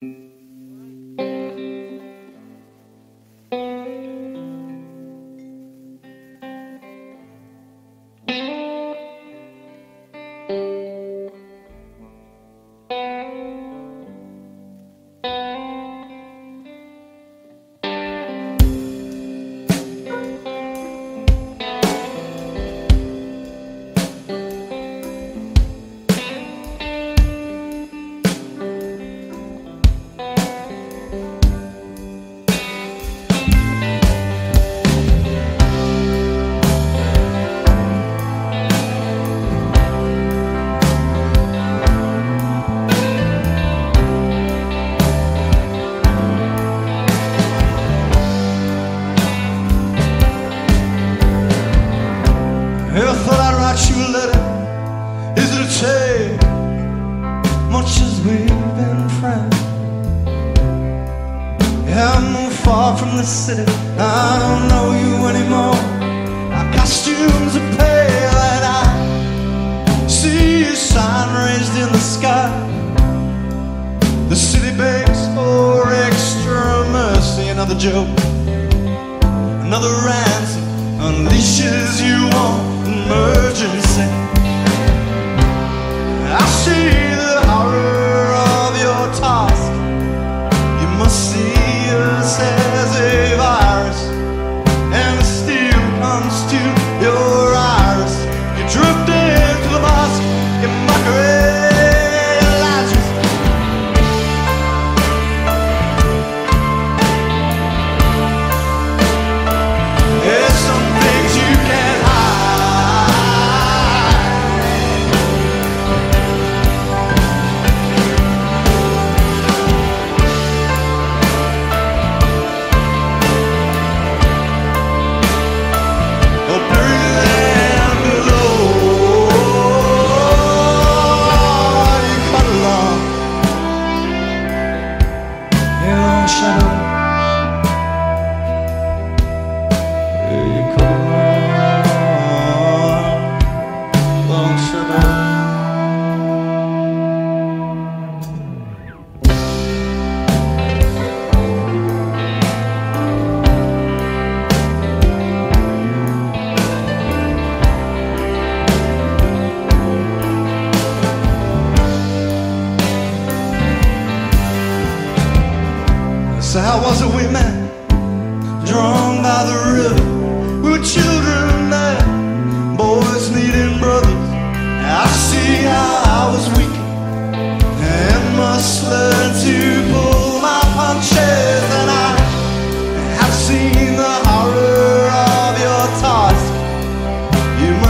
thank mm -hmm. you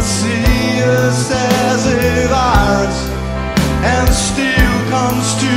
see us as a virus and still comes to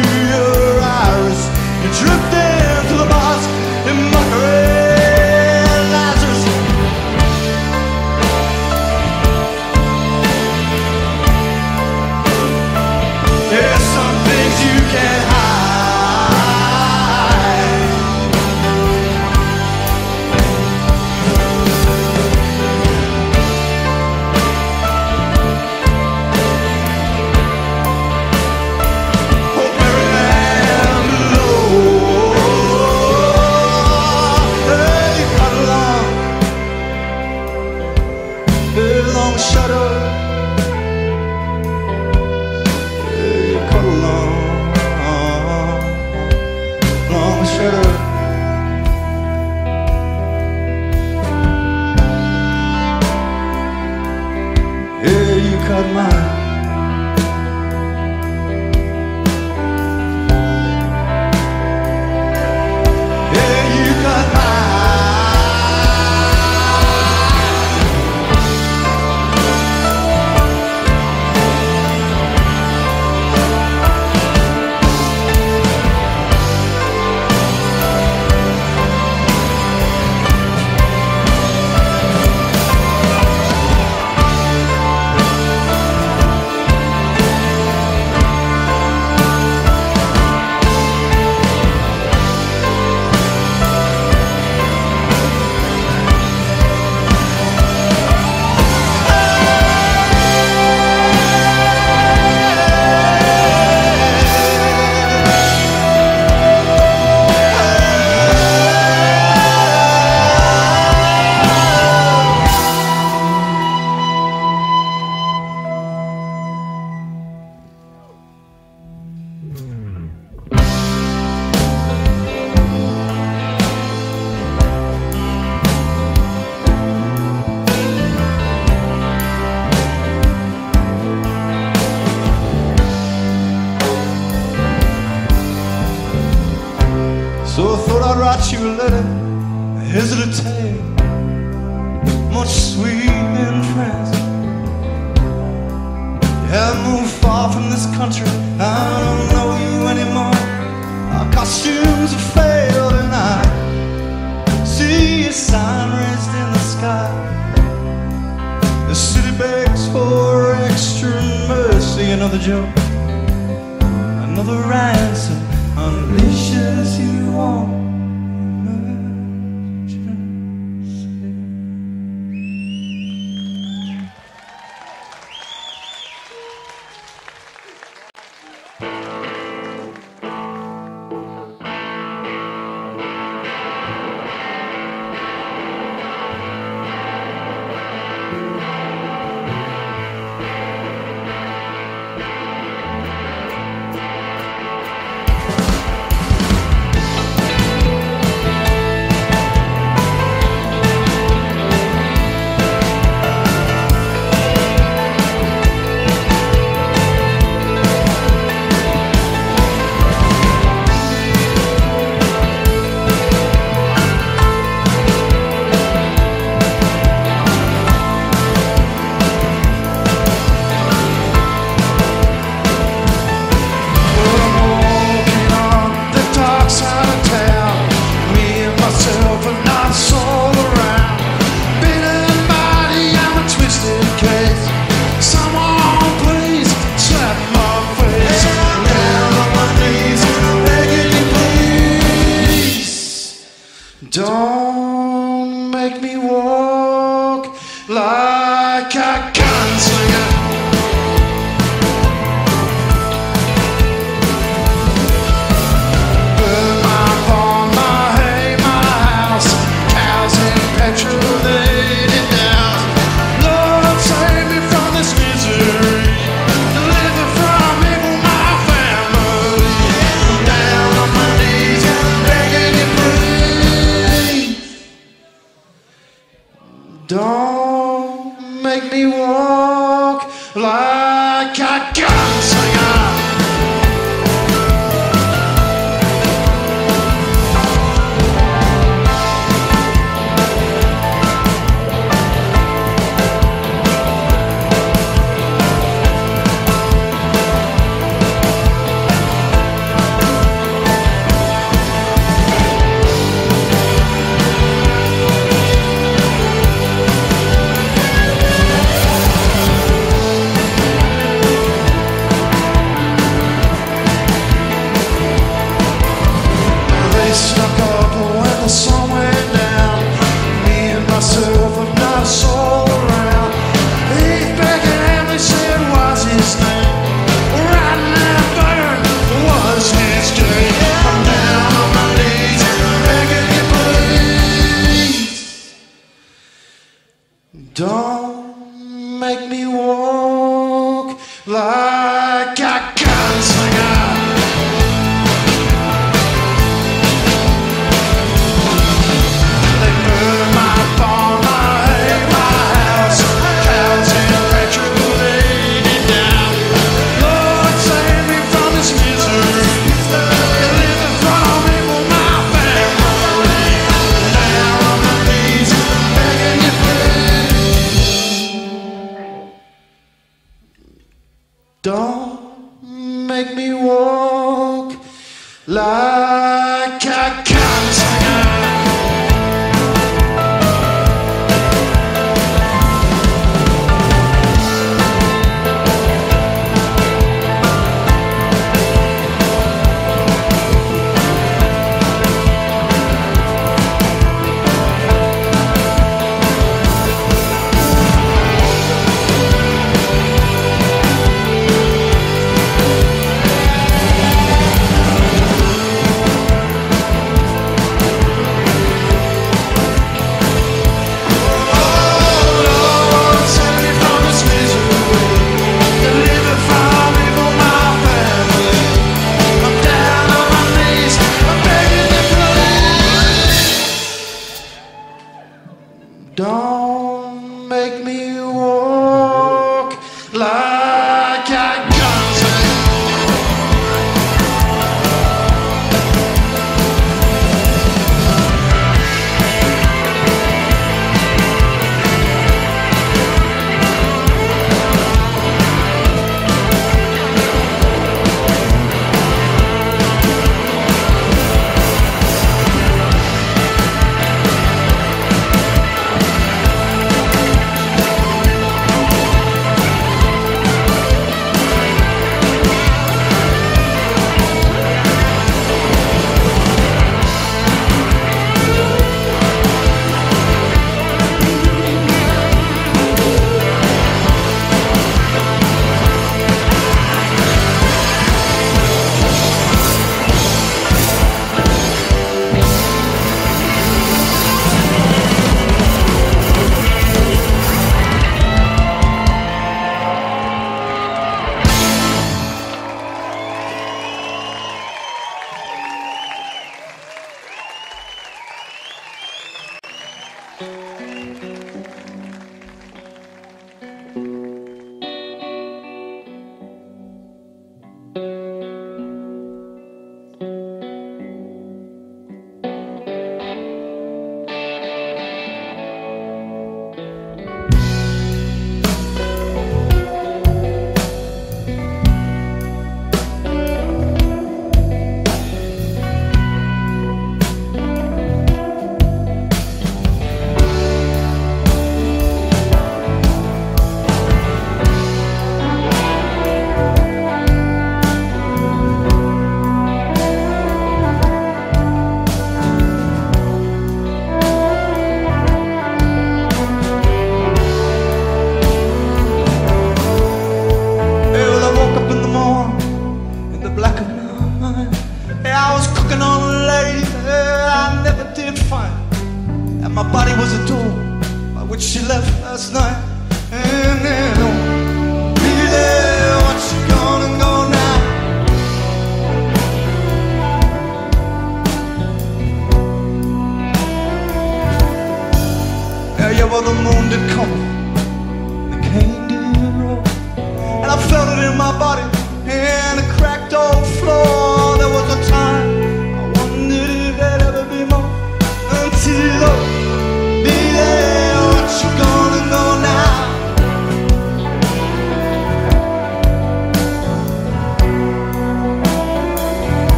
walk like a gunslinger. Walk like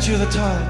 Caricature the type.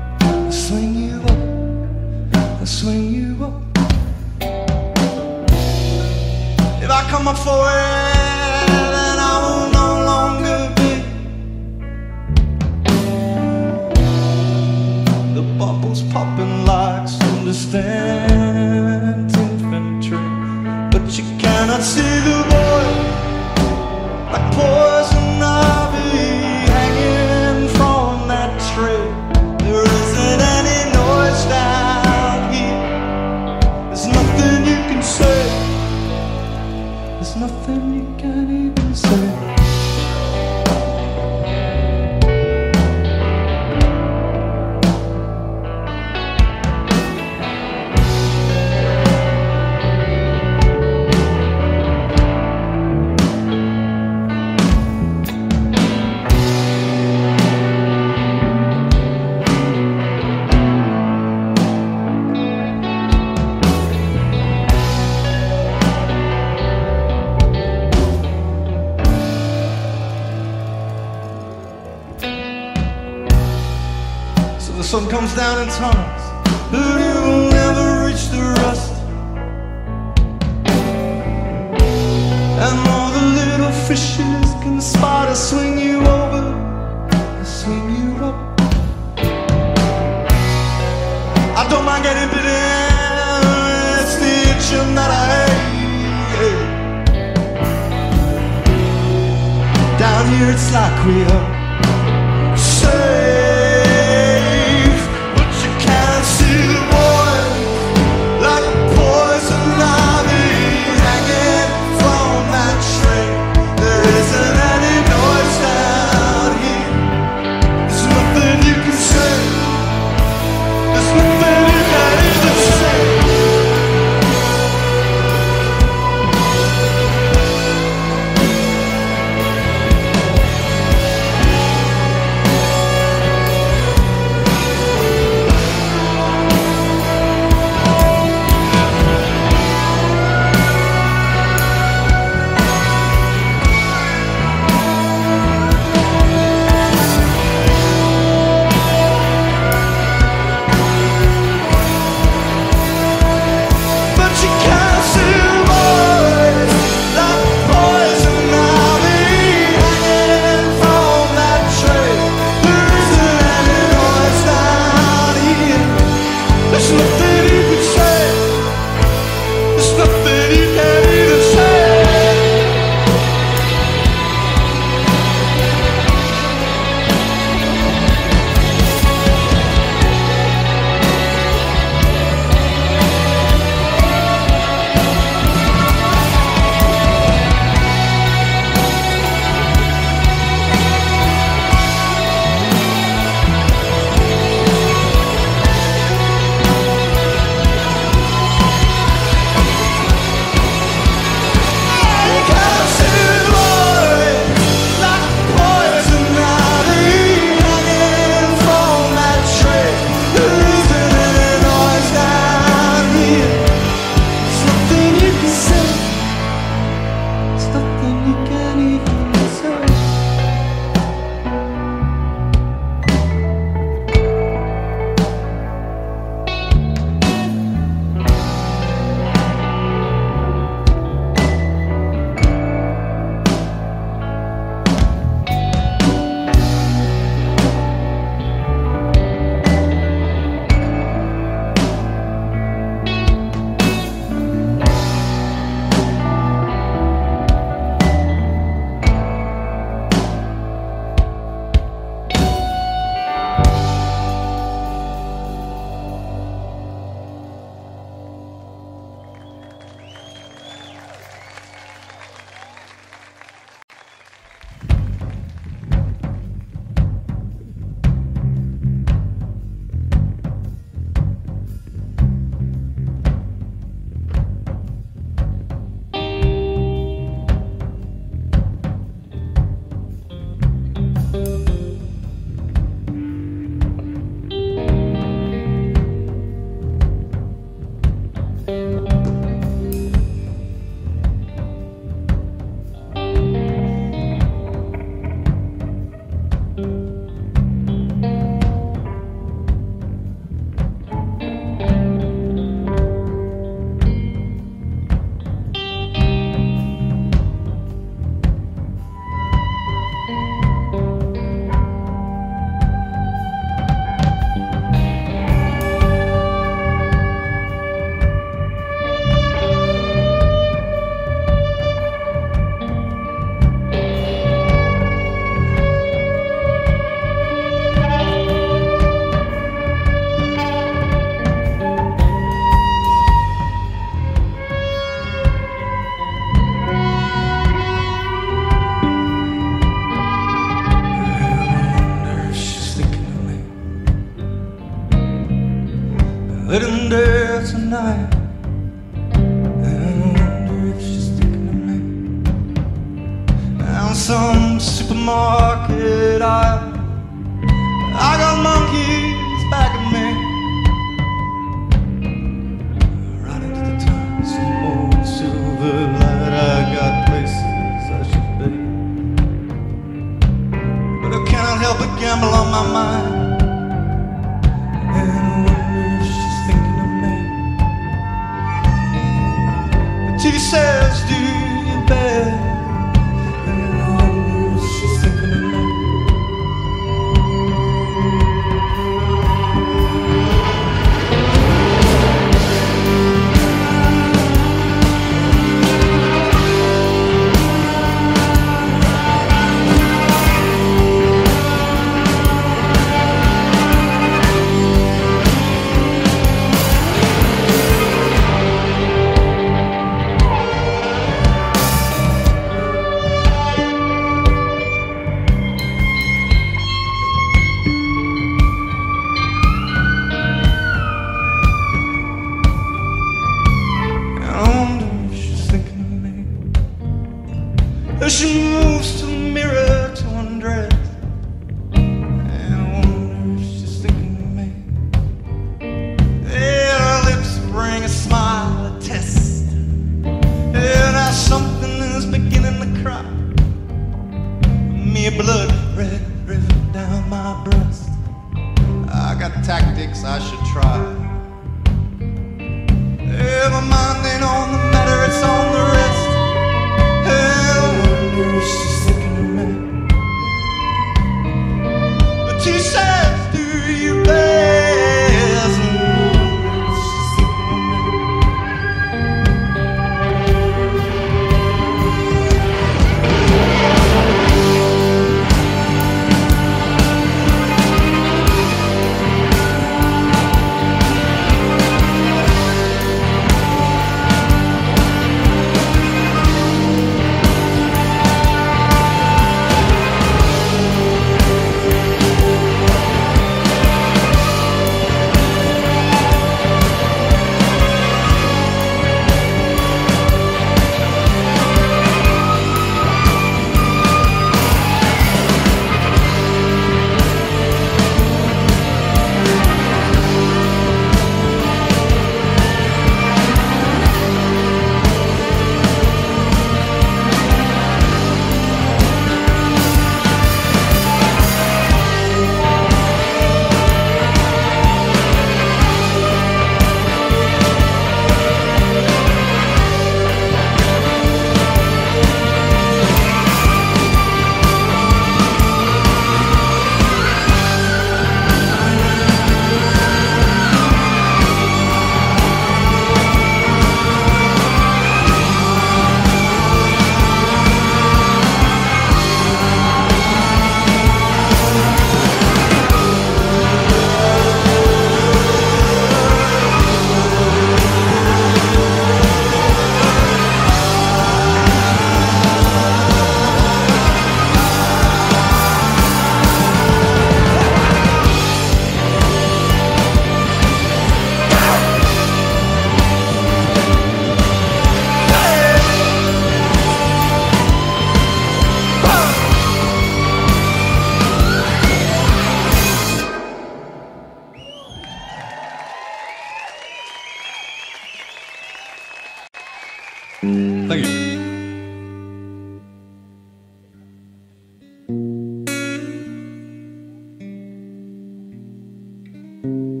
Yeah, I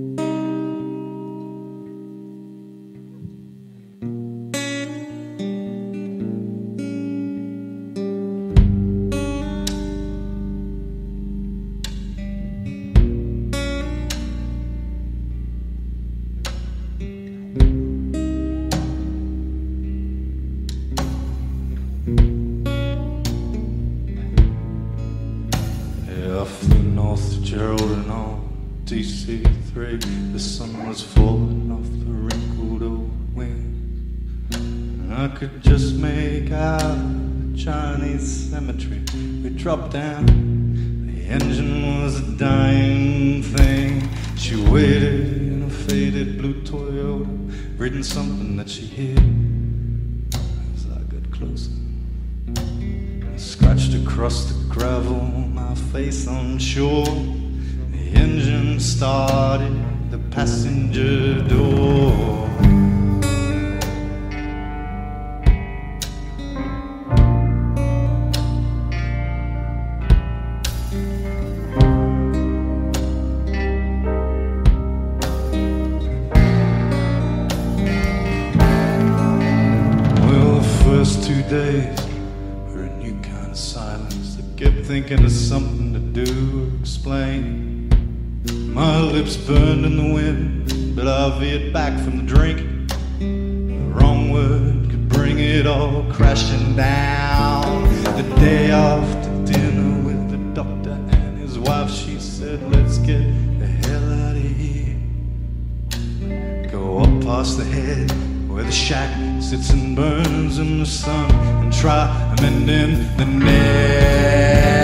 down, crashing down. The day after dinner with the doctor and his wife, she said, Let's get the hell out of here. Go up past the head where the shack sits and burns in the sun and try mending the net.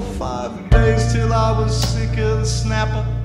five days till I was sick of the snapper.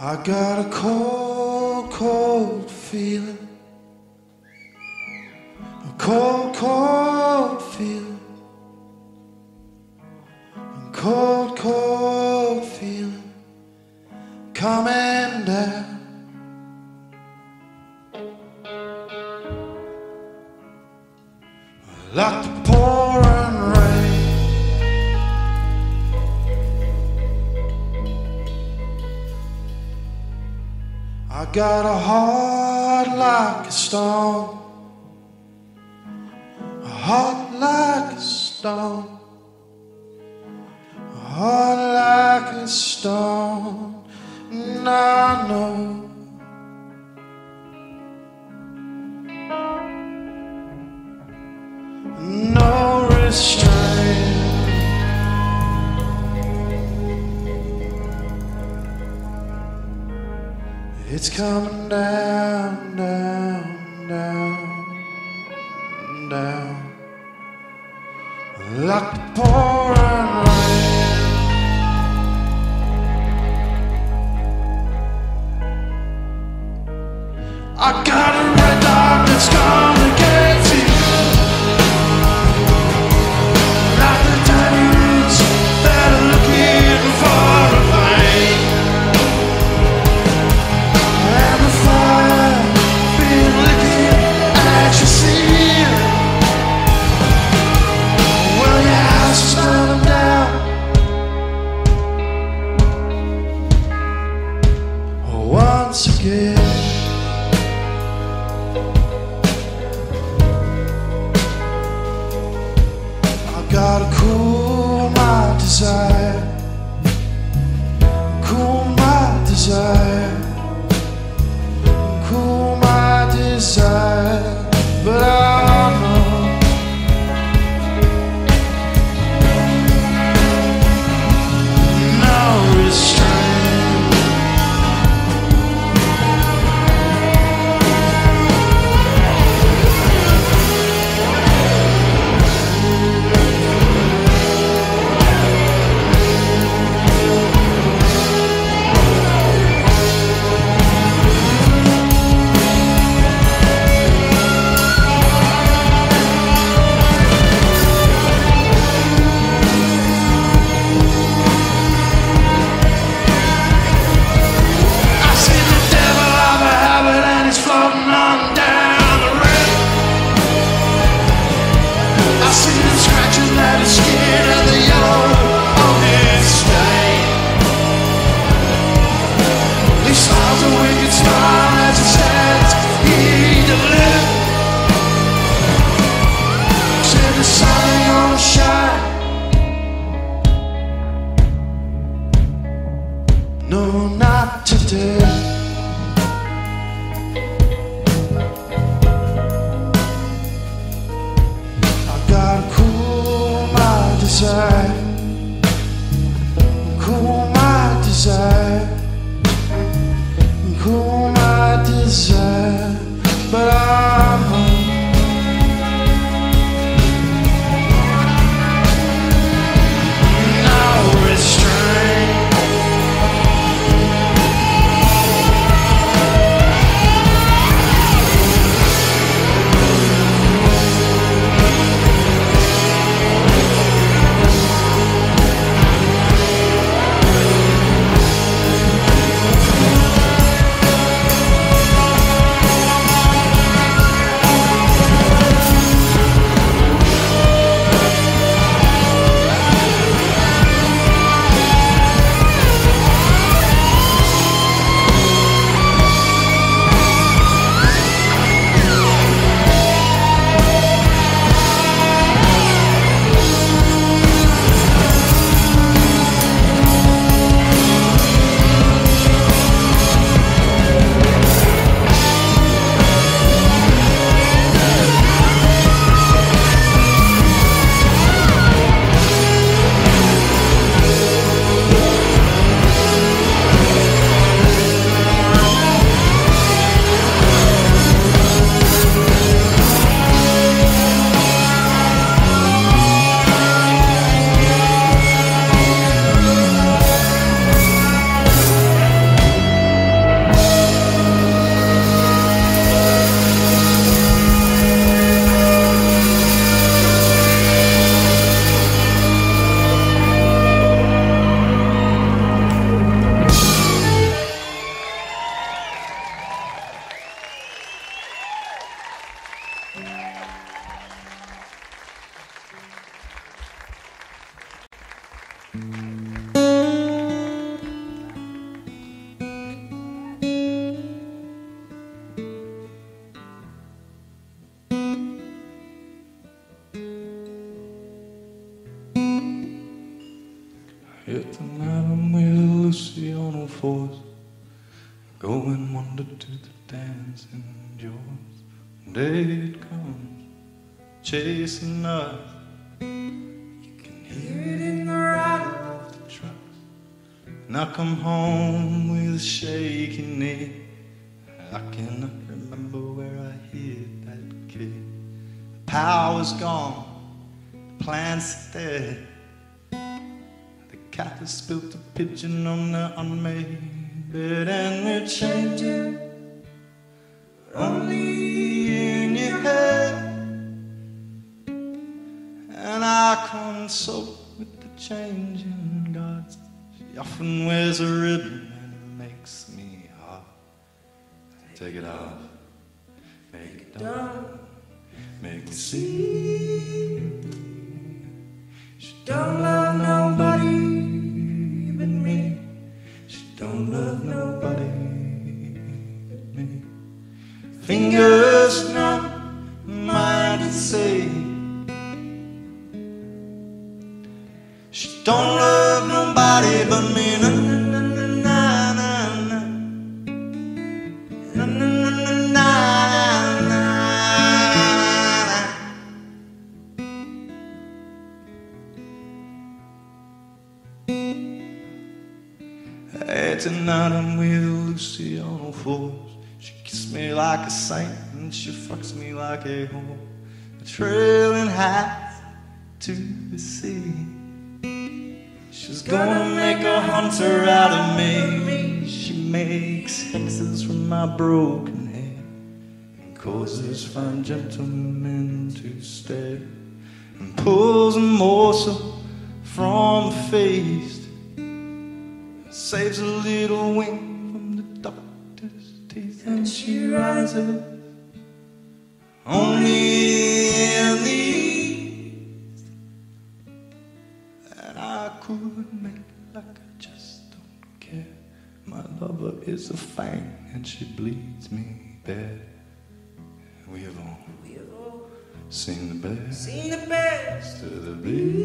I got a cold, cold feeling. Got a we could smile. power is gone, plans dead. The cat has spilt a pigeon on the unmade bed, and we're changing only in your head. And I consult with the changing gods. She often wears a ribbon and it makes me hot. Take it off, make it down make me see. She don't love. broken head and causes fine gentlemen to stare and pulls a morsel from a feast saves a little wing from the doctor's teeth. And she rises only in the is a fang and she bleeds me bad. We have all, we have all seen the best, seen the best of the beast.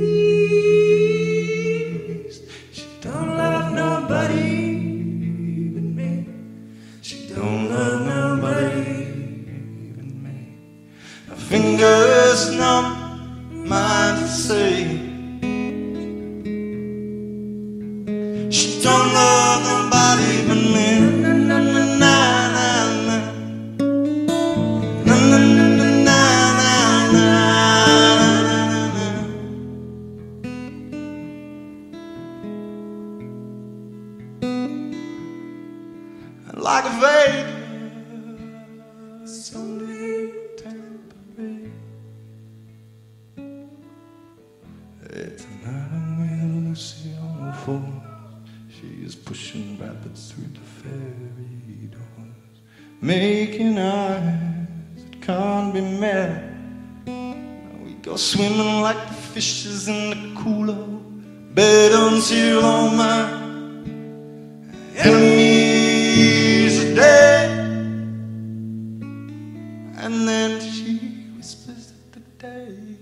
day.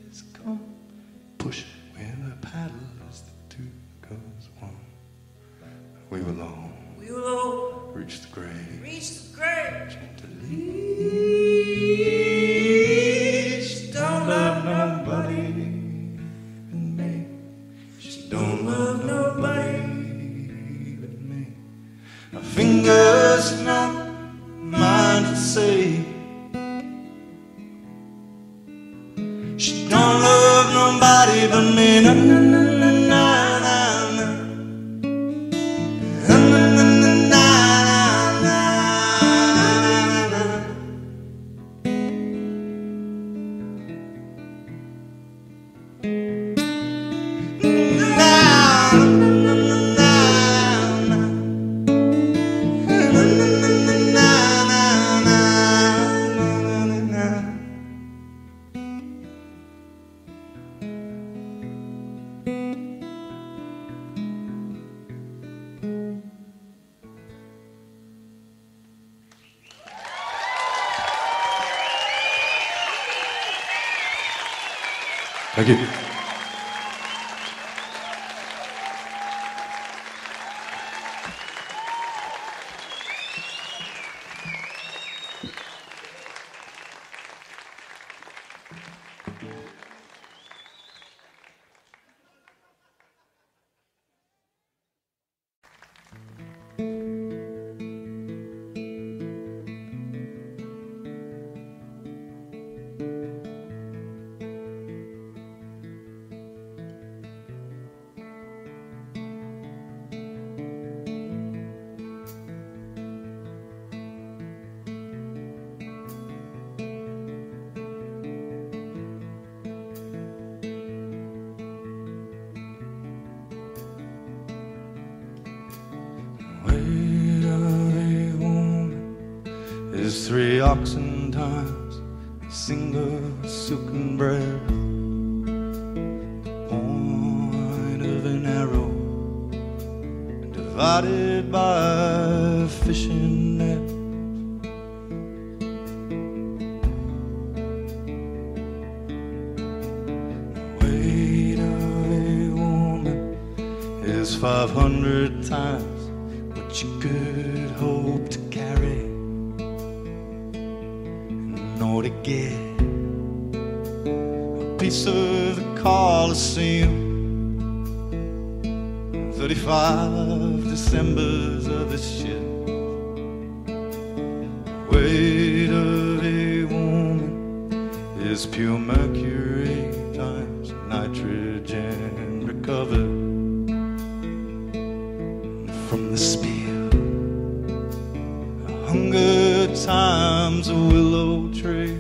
Hunger times a willow tree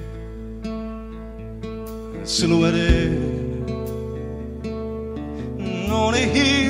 silhouetted on a hill.